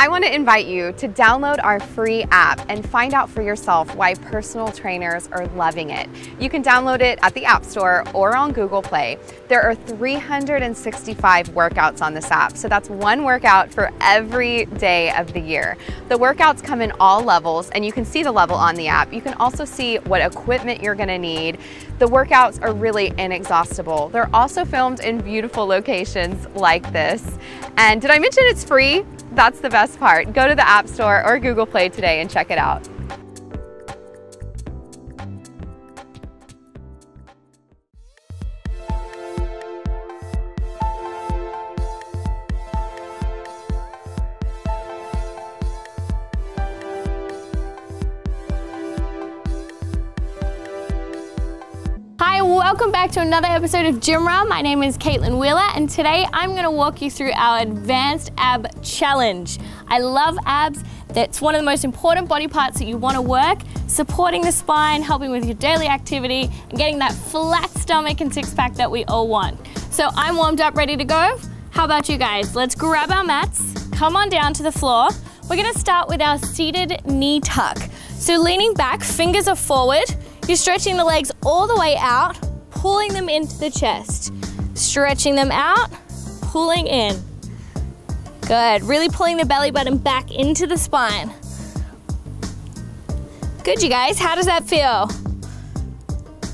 I want to invite you to download our free app and find out for yourself why personal trainers are loving it. You can download it at the App Store or on Google Play. There are 365 workouts on this app, so that's one workout for every day of the year. The workouts come in all levels, and you can see the level on the app. You can also see what equipment you're going to need. The workouts are really inexhaustible. They're also filmed in beautiful locations like this. And did I mention it's free? That's the best part. Go to the App Store or Google Play today and check it out. Welcome back to another episode of Gymra. My name is Caitlin Wheeler, and today I'm going to walk you through our Advanced Ab Challenge. I love abs. That's one of the most important body parts that you want to work, supporting the spine, helping with your daily activity, and getting that flat stomach and six pack that we all want. So I'm warmed up, ready to go. How about you guys? Let's grab our mats, come on down to the floor. We're going to start with our seated knee tuck. So leaning back, fingers are forward. You're stretching the legs all the way out, pulling them into the chest. Stretching them out, pulling in. Good, really pulling the belly button back into the spine. Good, you guys, how does that feel?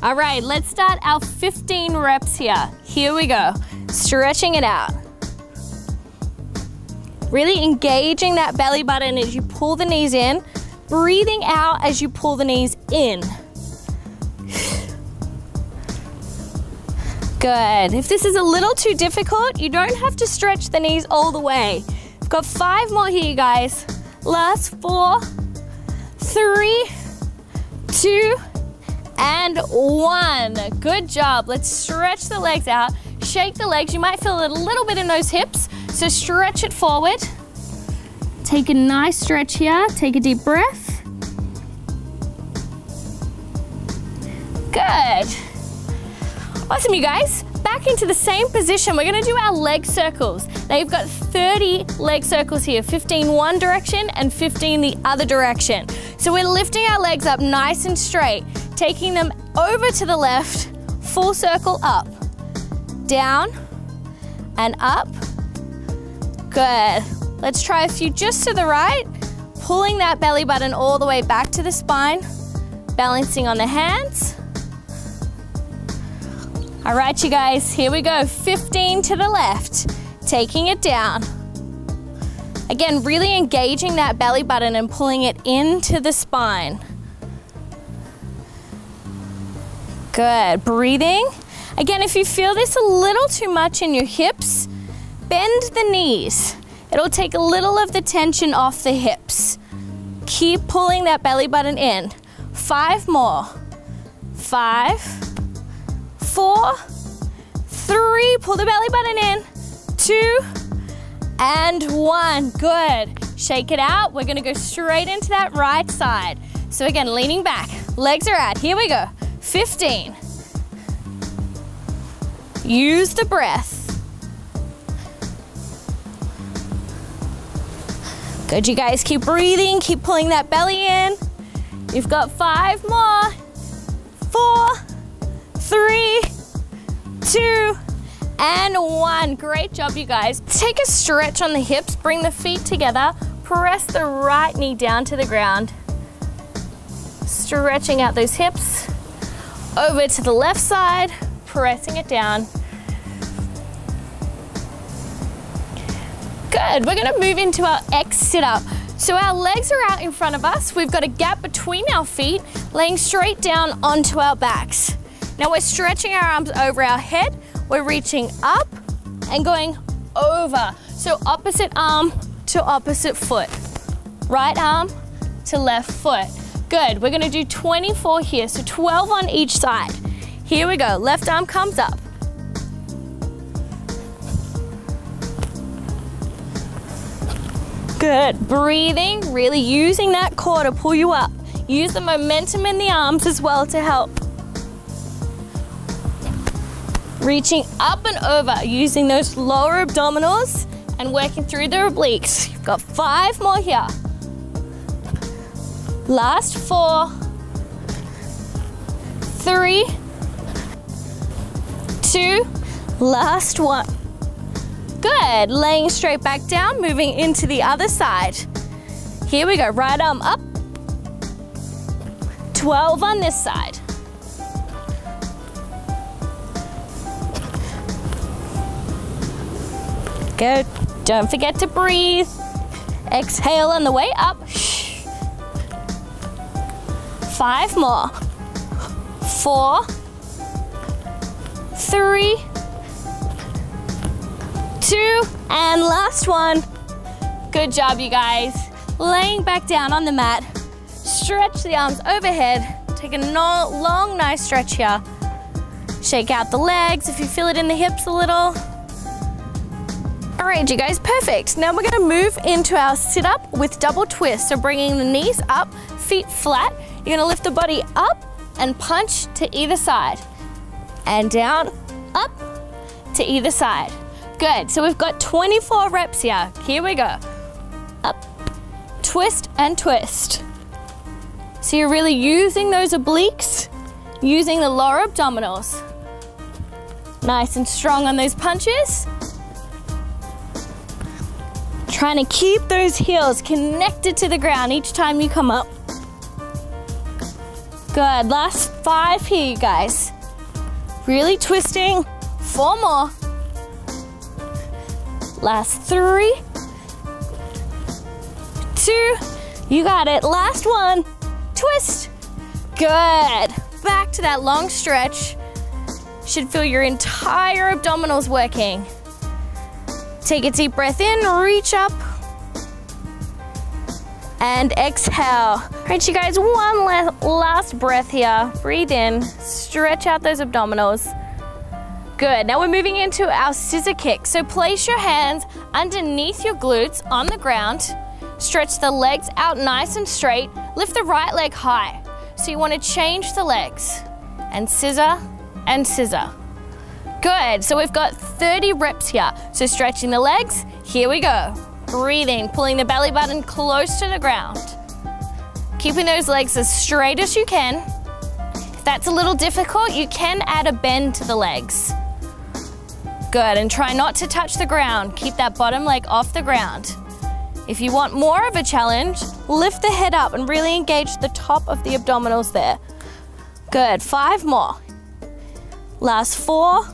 All right, let's start our 15 reps here. Here we go, stretching it out. Really engaging that belly button as you pull the knees in, breathing out as you pull the knees in. Good. If this is a little too difficult, you don't have to stretch the knees all the way. We've got five more here, you guys. Last four, three, two, and one. Good job. Let's stretch the legs out. Shake the legs. You might feel a little bit in those hips, so stretch it forward. Take a nice stretch here. Take a deep breath. Good. Awesome, you guys. Back into the same position. We're gonna do our leg circles. Now you've got 30 leg circles here, 15 one direction and 15 the other direction. So we're lifting our legs up nice and straight, taking them over to the left, full circle up, down and up. Good. Let's try a few just to the right, pulling that belly button all the way back to the spine, balancing on the hands. All right, you guys, here we go. 15 to the left, taking it down. Again, really engaging that belly button and pulling it into the spine. Good, breathing. Again, if you feel this a little too much in your hips, bend the knees. It'll take a little of the tension off the hips. Keep pulling that belly button in. Five more. Five, four, three, pull the belly button in, two, and one. Good. Shake it out. We're gonna go straight into that right side. So again, leaning back, legs are out. Here we go. 15. Use the breath. Good, you guys keep breathing, keep pulling that belly in. You've got five more, four, three, two, and one. Great job, you guys. Take a stretch on the hips, bring the feet together, press the right knee down to the ground. Stretching out those hips. Over to the left side, pressing it down. Good, we're gonna move into our X sit-up. So our legs are out in front of us. We've got a gap between our feet, laying straight down onto our backs. Now we're stretching our arms over our head. We're reaching up and going over. So opposite arm to opposite foot. Right arm to left foot. Good, we're gonna do 24 here, so 12 on each side. Here we go, left arm comes up. Good, breathing, really using that core to pull you up. Use the momentum in the arms as well to help. Reaching up and over, using those lower abdominals and working through the obliques. You've got five more here. Last four, three, two, last one. Good, laying straight back down, moving into the other side. Here we go, right arm up. 12 on this side. Good, don't forget to breathe. Exhale on the way up. Five more. Four, three, two, and last one. Good job, you guys. Laying back down on the mat. Stretch the arms overhead. Take a long, nice stretch here. Shake out the legs if you feel it in the hips a little. All right, you guys, perfect. Now we're gonna move into our sit up with double twist. So bringing the knees up, feet flat. You're gonna lift the body up and punch to either side. And down, up to either side. Good, so we've got 24 reps here. Here we go. Up, twist and twist. So you're really using those obliques, using the lower abdominals. Nice and strong on those punches. Trying to keep those heels connected to the ground each time you come up. Good, last five here, you guys. Really twisting. Four more. Last three. Two. You got it. Last one. Twist. Good. Back to that long stretch. Should feel your entire abdominals working. Take a deep breath in, reach up, and exhale. All right, you guys, one last breath here. Breathe in, stretch out those abdominals. Good, now we're moving into our scissor kick. So place your hands underneath your glutes on the ground. Stretch the legs out nice and straight. Lift the right leg high. So you wanna change the legs. And scissor, and scissor. Good, so we've got 30 reps here. So stretching the legs, here we go. Breathing, pulling the belly button close to the ground. Keeping those legs as straight as you can. If that's a little difficult, you can add a bend to the legs. Good, and try not to touch the ground. Keep that bottom leg off the ground. If you want more of a challenge, lift the head up and really engage the top of the abdominals there. Good, five more. Last four,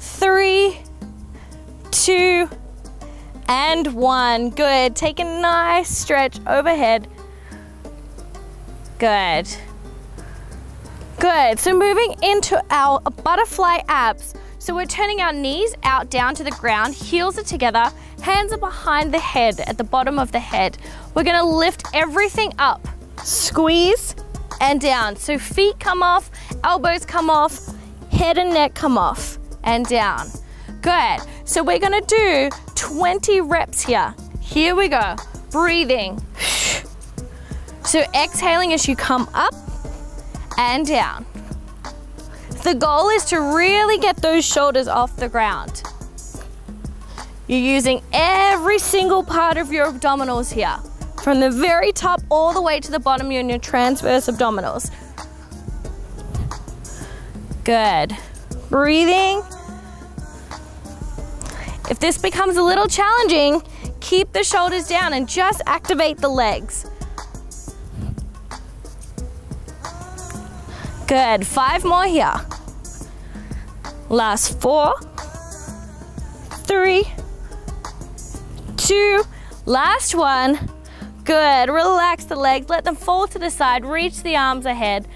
three, two, and one. Good. Take a nice stretch overhead. Good. Good. So moving into our butterfly abs. So we're turning our knees out down to the ground, heels are together, hands are behind the head, at the bottom of the head. We're gonna lift everything up. Squeeze and down. So feet come off, elbows come off, head and neck come off and down. Good. So we're gonna do 20 reps here. Here we go. Breathing. So exhaling as you come up and down. The goal is to really get those shoulders off the ground. You're using every single part of your abdominals here. From the very top all the way to the bottom, you're in your transverse abdominals. Good. Breathing. If this becomes a little challenging, keep the shoulders down and just activate the legs. Good, five more here. Last four, three, two, last one. Good, relax the legs, let them fall to the side, reach the arms ahead.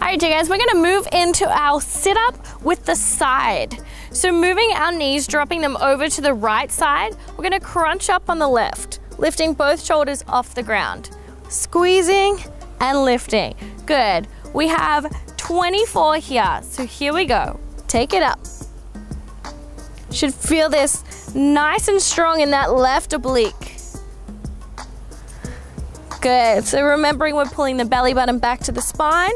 All right, you guys, we're gonna move into our sit up with the side. So moving our knees, dropping them over to the right side, we're gonna crunch up on the left, lifting both shoulders off the ground. Squeezing and lifting. Good. We have 24 here, so here we go. Take it up. Should feel this nice and strong in that left oblique. Good, so remembering we're pulling the belly button back to the spine.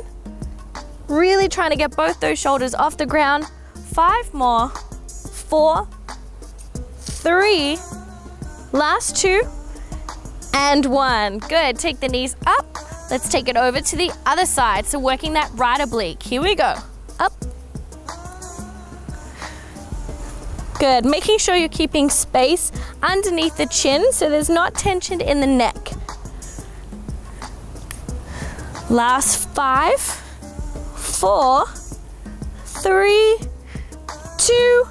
Really trying to get both those shoulders off the ground Five more. Four, three, last two, and one. Good, take the knees up. Let's take it over to the other side. So working that right oblique. Here we go, up. Good, making sure you're keeping space underneath the chin so there's not tension in the neck. Last five, four, three, two,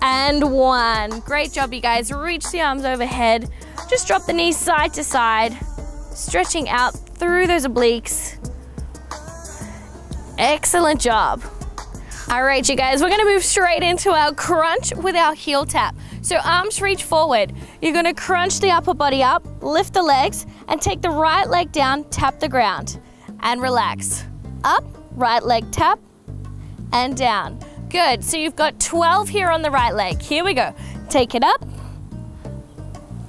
and one. Great job, you guys. Reach the arms overhead. Just drop the knees side to side, stretching out through those obliques. Excellent job. All right, you guys, we're gonna move straight into our crunch with our heel tap. So arms reach forward. You're gonna crunch the upper body up, lift the legs, and take the right leg down, tap the ground, and relax. Up, right leg tap, and down. Good, so you've got 12 here on the right leg. Here we go. Take it up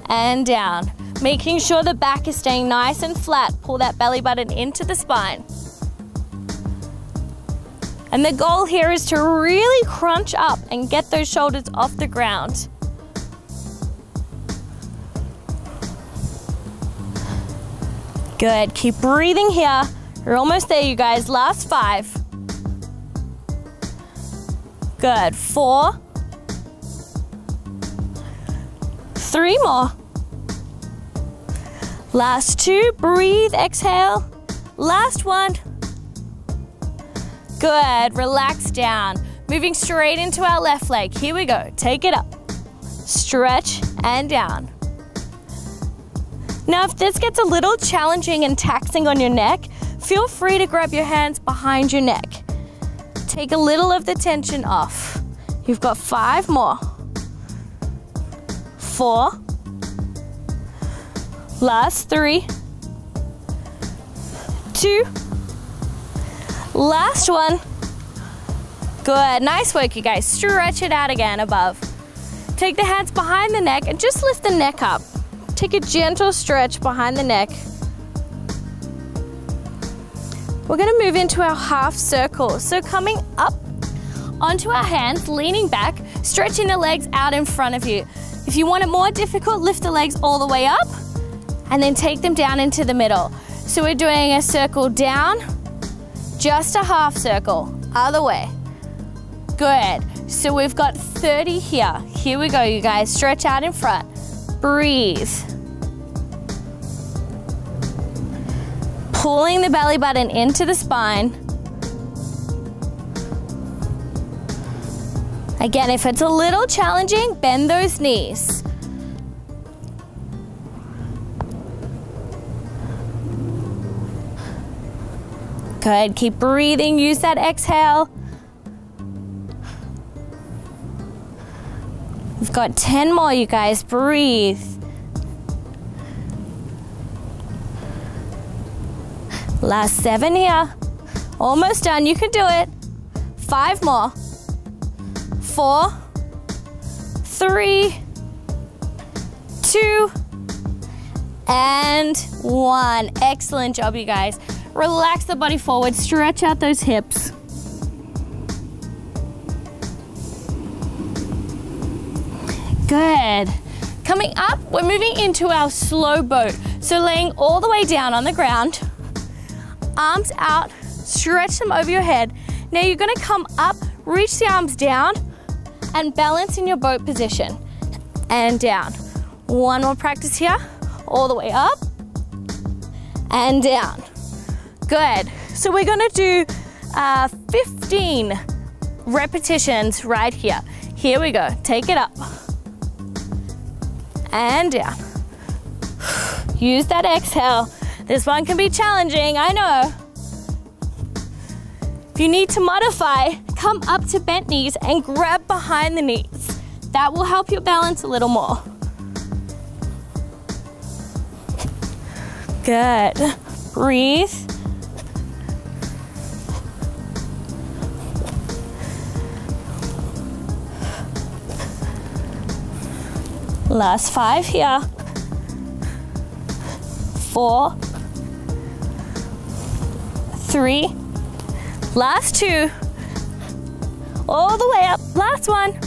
and down. Making sure the back is staying nice and flat. Pull that belly button into the spine. And the goal here is to really crunch up and get those shoulders off the ground. Good, keep breathing here. You're almost there, you guys. Last five. Good. Four. Three more. Last two. Breathe. Exhale. Last one. Good. Relax down. Moving straight into our left leg. Here we go. Take it up. Stretch and down. Now, if this gets a little challenging and taxing on your neck, feel free to grab your hands behind your neck. Take a little of the tension off. You've got five more. Four. Last three. Two. Last one. Good, nice work you guys. Stretch it out again above. Take the hands behind the neck and just lift the neck up. Take a gentle stretch behind the neck. We're gonna move into our half circle. So coming up onto our hands, leaning back, stretching the legs out in front of you. If you want it more difficult, lift the legs all the way up and then take them down into the middle. So we're doing a circle down, just a half circle, other way. Good. So we've got 30 here. Here we go, you guys. Stretch out in front. Breathe. Pulling the belly button into the spine. Again, if it's a little challenging, bend those knees. Good, keep breathing, use that exhale. We've got 10 more, you guys, breathe. Last seven here. Almost done, you can do it. Five more. Four, three, two, and one. Excellent job, you guys. Relax the body forward, stretch out those hips. Good. Coming up, we're moving into our slow boat. So laying all the way down on the ground, arms out, stretch them over your head. Now you're gonna come up, reach the arms down, and balance in your boat position. And down. One more practice here. All the way up, and down. Good. So we're gonna do uh, 15 repetitions right here. Here we go. Take it up. And down. Use that exhale this one can be challenging, I know. If you need to modify, come up to bent knees and grab behind the knees. That will help you balance a little more. Good. Breathe. Last five here. Four, three, last two, all the way up, last one.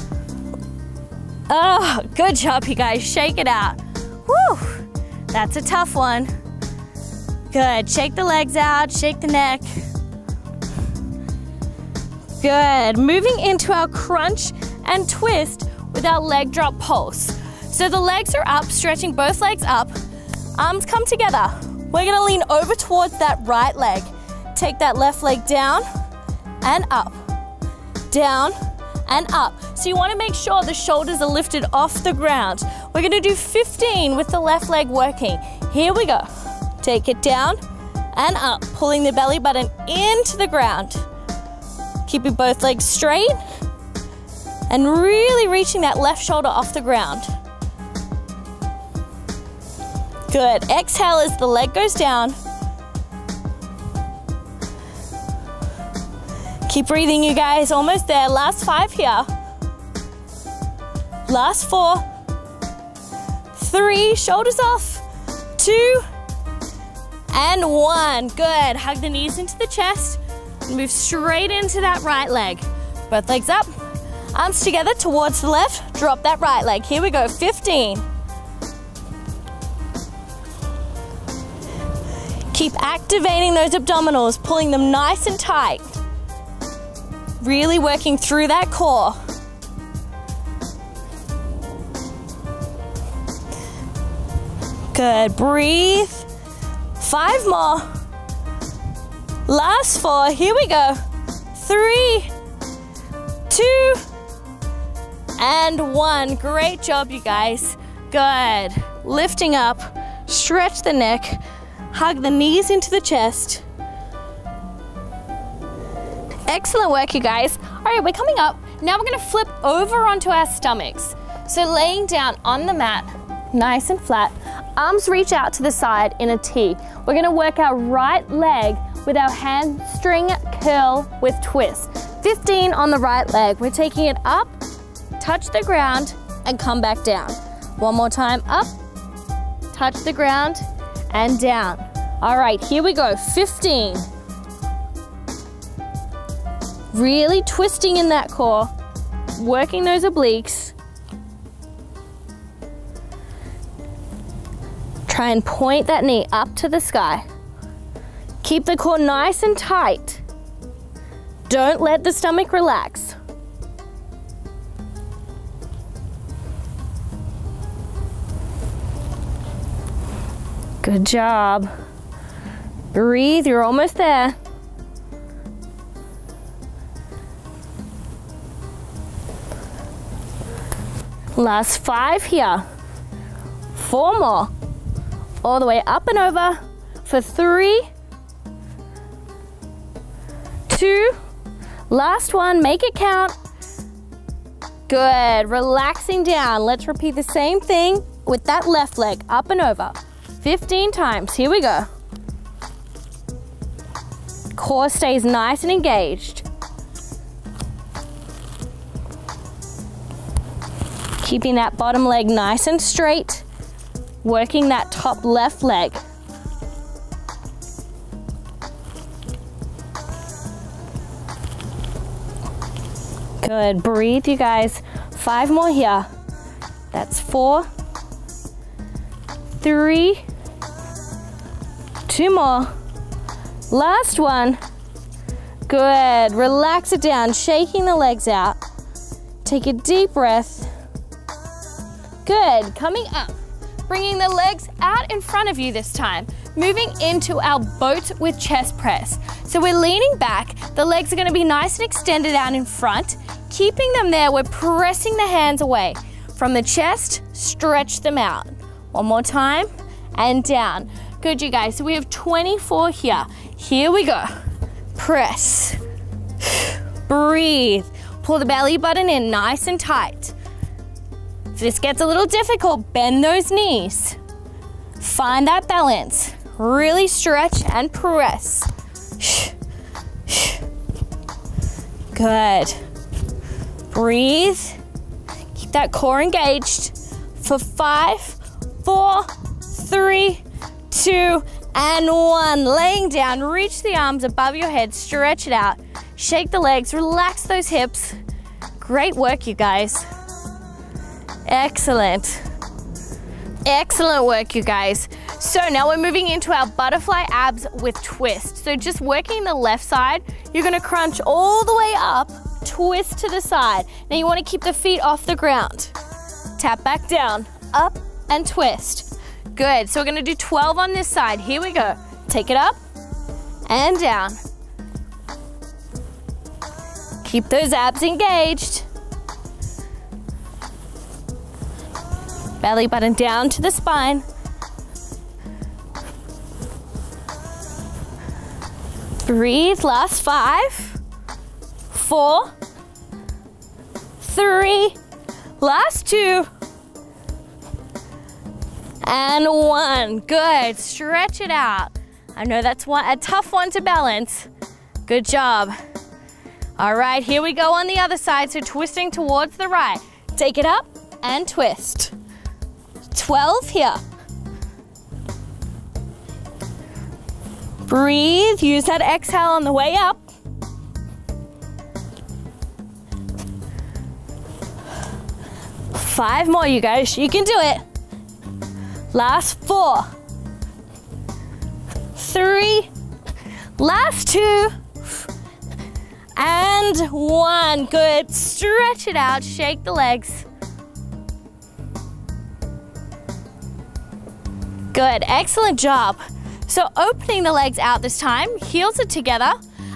Oh, good job, you guys. Shake it out. Whew, that's a tough one. Good. Shake the legs out, shake the neck. Good. Moving into our crunch and twist with our leg drop pulse. So the legs are up, stretching both legs up. Arms come together. We're gonna lean over towards that right leg. Take that left leg down and up, down and up. So you wanna make sure the shoulders are lifted off the ground. We're gonna do 15 with the left leg working. Here we go. Take it down and up, pulling the belly button into the ground. Keeping both legs straight and really reaching that left shoulder off the ground. Good. Exhale as the leg goes down. Keep breathing, you guys. Almost there. Last five here. Last four. Three. Shoulders off. Two. And one. Good. Hug the knees into the chest. Move straight into that right leg. Both legs up. Arms together towards the left. Drop that right leg. Here we go. 15. Keep activating those abdominals, pulling them nice and tight. Really working through that core. Good, breathe. Five more. Last four, here we go. Three, two, and one. Great job, you guys. Good. Lifting up, stretch the neck, Hug the knees into the chest. Excellent work, you guys. All right, we're coming up. Now we're gonna flip over onto our stomachs. So laying down on the mat, nice and flat, arms reach out to the side in a T. We're gonna work our right leg with our hamstring curl with twist. 15 on the right leg. We're taking it up, touch the ground, and come back down. One more time, up, touch the ground, and down. All right, here we go, 15. Really twisting in that core, working those obliques. Try and point that knee up to the sky. Keep the core nice and tight. Don't let the stomach relax. Good job. Breathe, you're almost there. Last five here. Four more. All the way up and over for three, two, last one, make it count. Good, relaxing down. Let's repeat the same thing with that left leg, up and over. 15 times. Here we go. Core stays nice and engaged. Keeping that bottom leg nice and straight. Working that top left leg. Good, breathe you guys. Five more here. That's four, three, Two more. Last one. Good. Relax it down, shaking the legs out. Take a deep breath. Good. Coming up. Bringing the legs out in front of you this time. Moving into our boat with chest press. So we're leaning back. The legs are going to be nice and extended out in front. Keeping them there, we're pressing the hands away. From the chest, stretch them out. One more time, and down. Good, you guys. So we have 24 here. Here we go. Press. Breathe. Pull the belly button in nice and tight. If this gets a little difficult, bend those knees. Find that balance. Really stretch and press. Good. Breathe. Keep that core engaged for five, four, three, two, and one. Laying down, reach the arms above your head, stretch it out. Shake the legs, relax those hips. Great work, you guys. Excellent. Excellent work, you guys. So now we're moving into our butterfly abs with twist. So just working the left side, you're gonna crunch all the way up, twist to the side. Now you wanna keep the feet off the ground. Tap back down, up and twist. Good, so we're gonna do 12 on this side. Here we go. Take it up and down. Keep those abs engaged. Belly button down to the spine. Breathe, last five, four, three, last two, and one. Good, stretch it out. I know that's one, a tough one to balance. Good job. All right, here we go on the other side. So twisting towards the right. Take it up and twist. 12 here. Breathe, use that exhale on the way up. Five more, you guys, you can do it. Last four, three, last two, and one. Good, stretch it out, shake the legs. Good, excellent job. So opening the legs out this time, heels are together,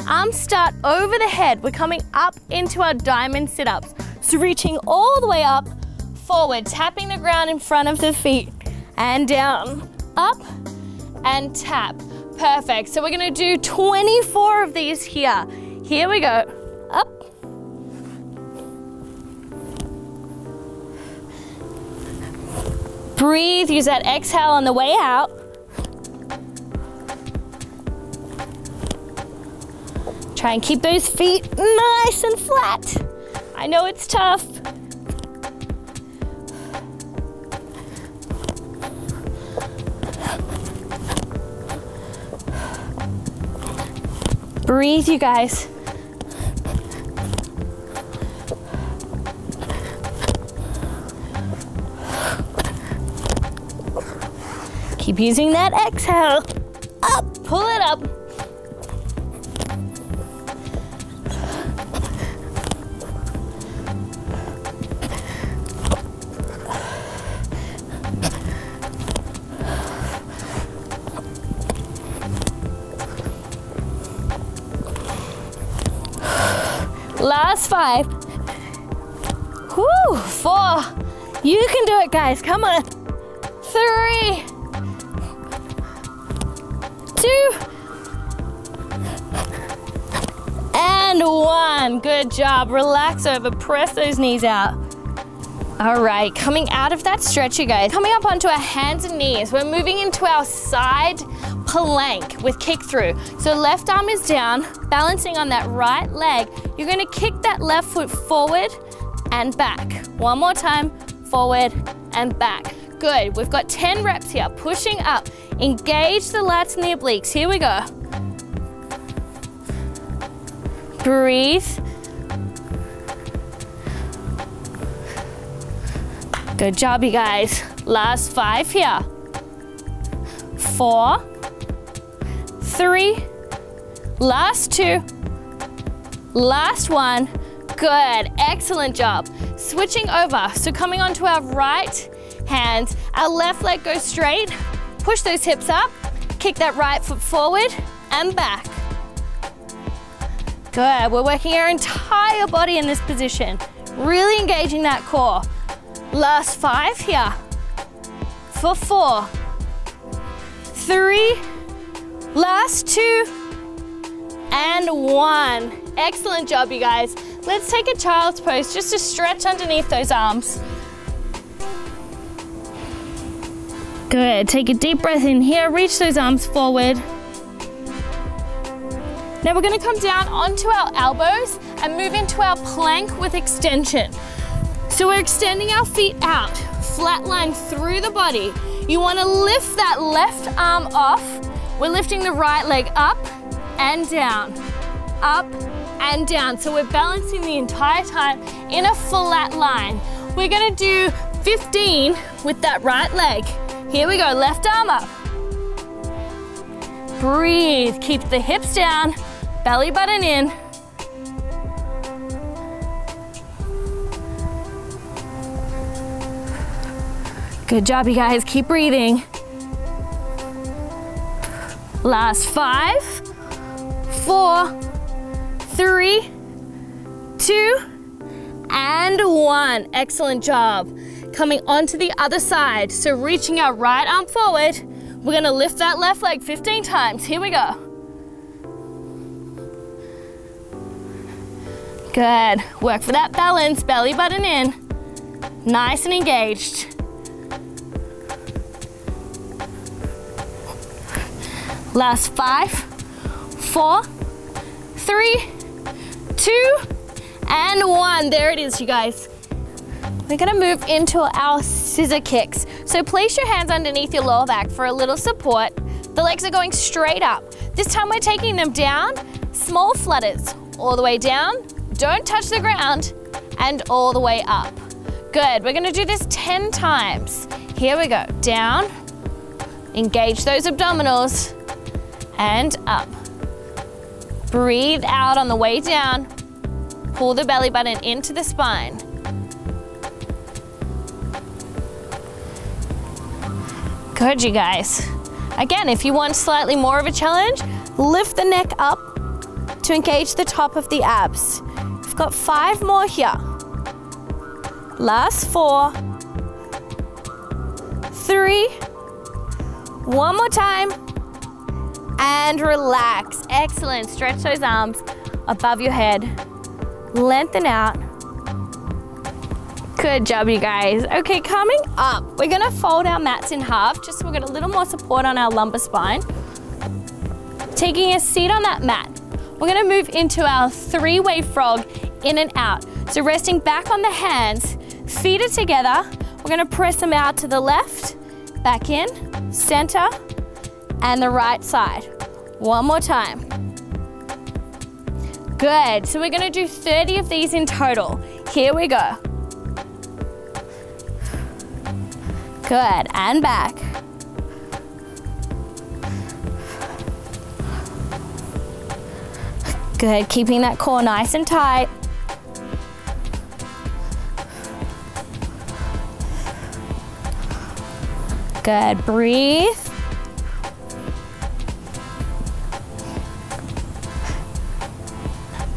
arms start over the head. We're coming up into our diamond sit-ups. So reaching all the way up, forward, tapping the ground in front of the feet, and down, up, and tap. Perfect, so we're gonna do 24 of these here. Here we go, Breathe, use that exhale on the way out. Try and keep those feet nice and flat. I know it's tough. Breathe, you guys. Keep using that exhale. Up, pull it up. Last five. Whoo, four. You can do it, guys. Come on. Good job. Relax over, press those knees out. All right, coming out of that stretch, you guys. Coming up onto our hands and knees. We're moving into our side plank with kick through. So left arm is down, balancing on that right leg. You're gonna kick that left foot forward and back. One more time, forward and back. Good, we've got 10 reps here, pushing up. Engage the lats and the obliques. Here we go. Breathe. Good job, you guys. Last five here. Four, three, last two, last one. Good, excellent job. Switching over, so coming onto our right hand, our left leg goes straight, Push those hips up, kick that right foot forward and back. Good, we're working our entire body in this position. Really engaging that core. Last five here. For four, three, last two, and one. Excellent job, you guys. Let's take a child's pose just to stretch underneath those arms. Good, take a deep breath in here, reach those arms forward. Now we're gonna come down onto our elbows and move into our plank with extension. So we're extending our feet out, flat line through the body. You wanna lift that left arm off. We're lifting the right leg up and down, up and down. So we're balancing the entire time in a flat line. We're gonna do 15 with that right leg. Here we go, left arm up. Breathe, keep the hips down, belly button in. Good job, you guys, keep breathing. Last five, four, three, two, and one. Excellent job. Coming onto the other side. So reaching our right arm forward, we're gonna lift that left leg 15 times. Here we go. Good. Work for that balance, belly button in. Nice and engaged. Last five, four, three, two, and one. There it is, you guys. We're gonna move into our scissor kicks. So place your hands underneath your lower back for a little support. The legs are going straight up. This time we're taking them down, small flutters, all the way down, don't touch the ground, and all the way up. Good, we're gonna do this 10 times. Here we go, down, engage those abdominals, and up. Breathe out on the way down. Pull the belly button into the spine. Good, you guys. Again, if you want slightly more of a challenge, lift the neck up to engage the top of the abs. We've got five more here. Last four, three, one more time, and relax. Excellent. Stretch those arms above your head. Lengthen out. Good job, you guys. Okay, coming up, we're gonna fold our mats in half just so we get a little more support on our lumbar spine. Taking a seat on that mat, we're gonna move into our three-way frog in and out. So resting back on the hands, feet are together. We're gonna press them out to the left, back in, center, and the right side. One more time. Good, so we're gonna do 30 of these in total. Here we go. Good, and back. Good, keeping that core nice and tight. Good, breathe.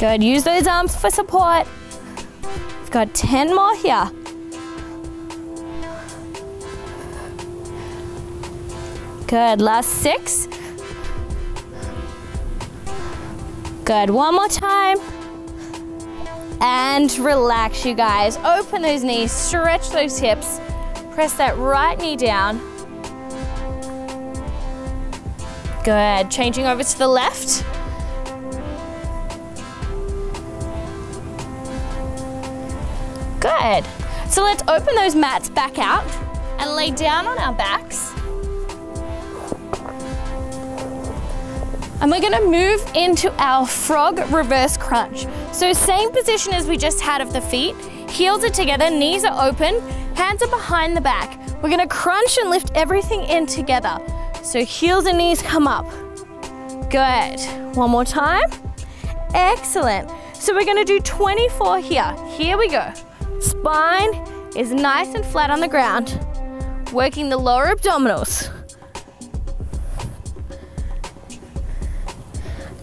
Good, use those arms for support. We've got 10 more here. Good, last six. Good, one more time. And relax, you guys. Open those knees, stretch those hips. Press that right knee down. Good, changing over to the left. Good. So let's open those mats back out and lay down on our backs. And we're gonna move into our frog reverse crunch. So same position as we just had of the feet. Heels are together, knees are open, hands are behind the back. We're gonna crunch and lift everything in together. So heels and knees come up. Good. One more time. Excellent. So we're gonna do 24 here. Here we go. Spine is nice and flat on the ground. Working the lower abdominals.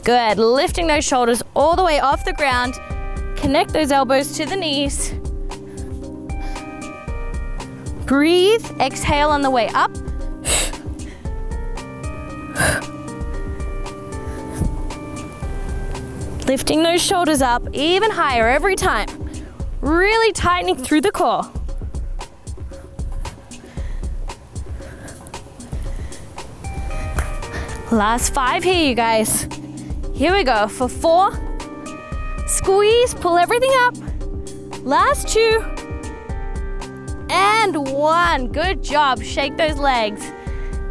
Good, lifting those shoulders all the way off the ground. Connect those elbows to the knees. Breathe, exhale on the way up. Lifting those shoulders up even higher every time. Really tightening through the core. Last five here, you guys. Here we go for four. Squeeze, pull everything up. Last two. And one. Good job. Shake those legs.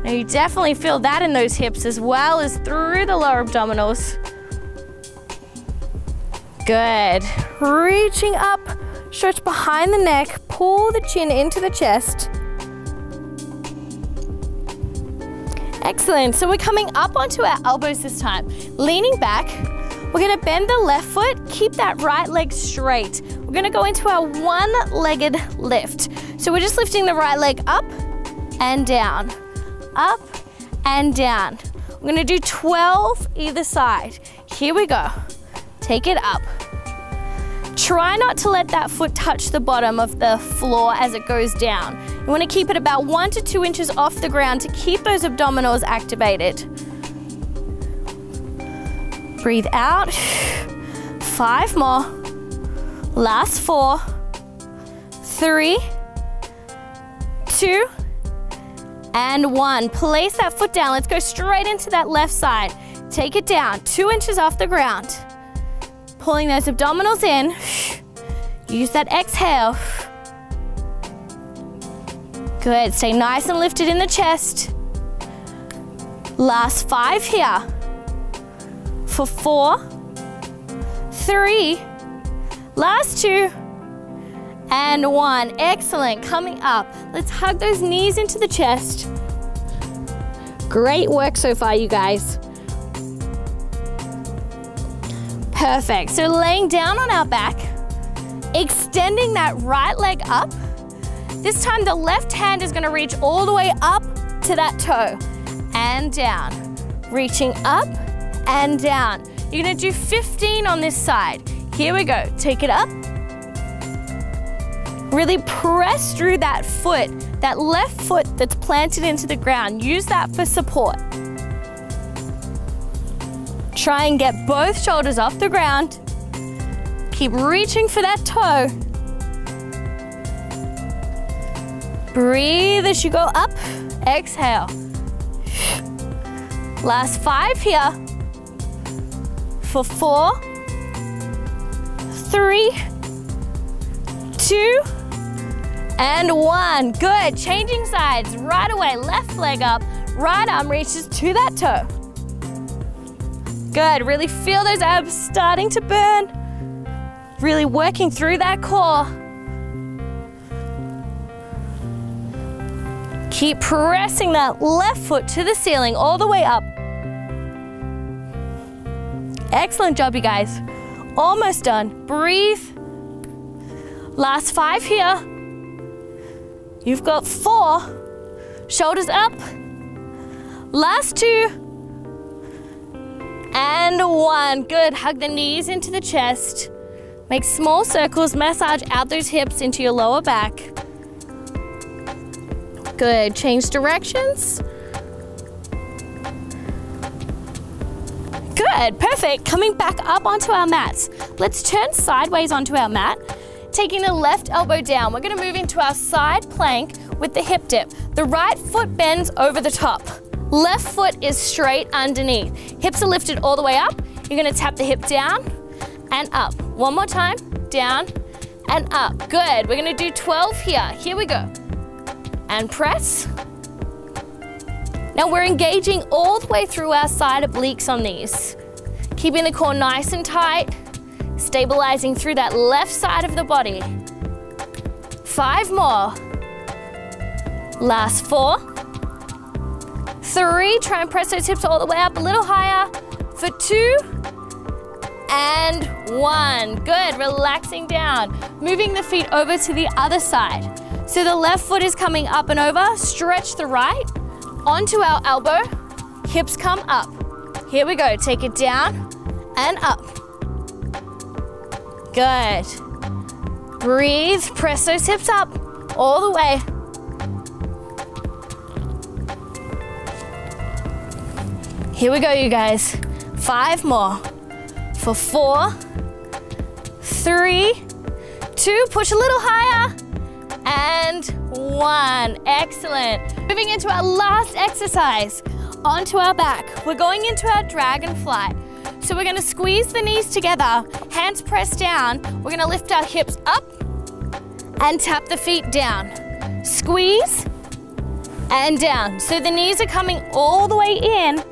Now you definitely feel that in those hips as well as through the lower abdominals. Good. Reaching up, Stretch behind the neck, pull the chin into the chest. Excellent. So we're coming up onto our elbows this time. Leaning back, we're gonna bend the left foot, keep that right leg straight. We're gonna go into our one-legged lift. So we're just lifting the right leg up and down, up and down. We're gonna do 12 either side. Here we go. Take it up. Try not to let that foot touch the bottom of the floor as it goes down. You wanna keep it about one to two inches off the ground to keep those abdominals activated. Breathe out. Five more. Last four, three, two, and one. Place that foot down. Let's go straight into that left side. Take it down, two inches off the ground. Pulling those abdominals in. Use that exhale. Good, stay nice and lifted in the chest. Last five here. For four, three, last two, and one. Excellent, coming up. Let's hug those knees into the chest. Great work so far, you guys. Perfect, so laying down on our back, extending that right leg up. This time the left hand is gonna reach all the way up to that toe and down. Reaching up and down. You're gonna do 15 on this side. Here we go, take it up. Really press through that foot, that left foot that's planted into the ground. Use that for support. Try and get both shoulders off the ground. Keep reaching for that toe. Breathe as you go up. Exhale. Last five here. For four, three, two, and one. Good. Changing sides right away. Left leg up. Right arm reaches to that toe. Good. Really feel those abs starting to burn. Really working through that core. Keep pressing that left foot to the ceiling all the way up. Excellent job, you guys. Almost done. Breathe. Last five here. You've got four. Shoulders up. Last two. And one. Good. Hug the knees into the chest. Make small circles. Massage out those hips into your lower back. Good. Change directions. Good, perfect. Coming back up onto our mats. Let's turn sideways onto our mat. Taking the left elbow down, we're gonna move into our side plank with the hip dip. The right foot bends over the top. Left foot is straight underneath. Hips are lifted all the way up. You're gonna tap the hip down and up. One more time, down and up. Good, we're gonna do 12 here. Here we go. And press. Now we're engaging all the way through our side obliques on these. Keeping the core nice and tight, stabilizing through that left side of the body. Five more. Last four. Three, try and press those hips all the way up a little higher. For two, and one. Good, relaxing down. Moving the feet over to the other side. So the left foot is coming up and over, stretch the right, onto our elbow, hips come up. Here we go, take it down and up. Good. Breathe, press those hips up all the way. Here we go, you guys. Five more. For four, three, two, push a little higher, and one. Excellent. Moving into our last exercise, onto our back. We're going into our dragonfly. So we're gonna squeeze the knees together, hands pressed down. We're gonna lift our hips up and tap the feet down. Squeeze and down. So the knees are coming all the way in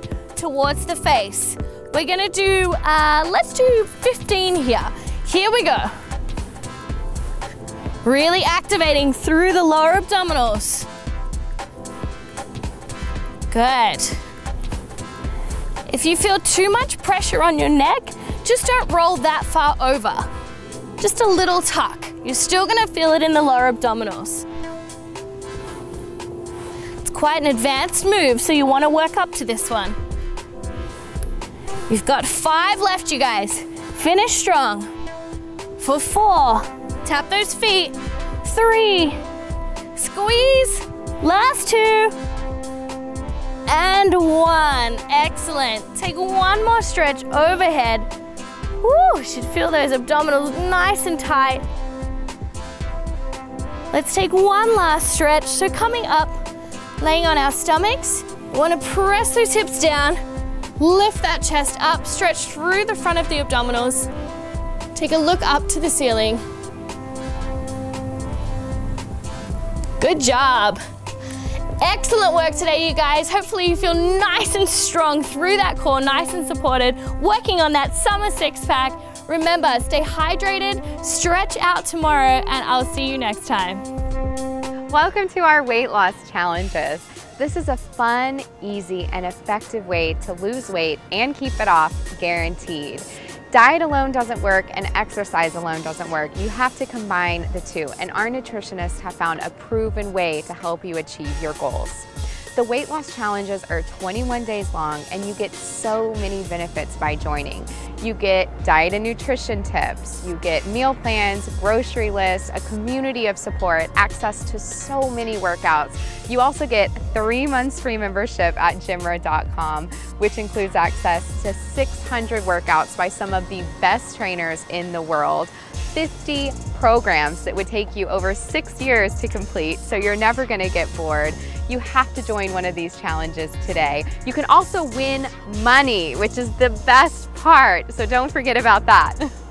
towards the face. We're gonna do, uh, let's do 15 here. Here we go. Really activating through the lower abdominals. Good. If you feel too much pressure on your neck, just don't roll that far over. Just a little tuck. You're still gonna feel it in the lower abdominals. It's quite an advanced move, so you wanna work up to this one. You've got five left, you guys. Finish strong. For four, tap those feet. Three, squeeze. Last two, and one. Excellent. Take one more stretch overhead. Woo, should feel those abdominals nice and tight. Let's take one last stretch. So coming up, laying on our stomachs, we wanna press those hips down, lift that chest up, stretch through the front of the abdominals. Take a look up to the ceiling. Good job. Excellent work today, you guys. Hopefully you feel nice and strong through that core, nice and supported, working on that summer six pack. Remember, stay hydrated, stretch out tomorrow, and I'll see you next time. Welcome to our weight loss challenges. This is a fun, easy, and effective way to lose weight and keep it off, guaranteed. Diet alone doesn't work and exercise alone doesn't work. You have to combine the two and our nutritionists have found a proven way to help you achieve your goals. The weight loss challenges are 21 days long and you get so many benefits by joining. You get diet and nutrition tips, you get meal plans, grocery lists, a community of support, access to so many workouts. You also get three months free membership at gymra.com, which includes access to 600 workouts by some of the best trainers in the world. 50 programs that would take you over six years to complete, so you're never gonna get bored you have to join one of these challenges today. You can also win money, which is the best part, so don't forget about that.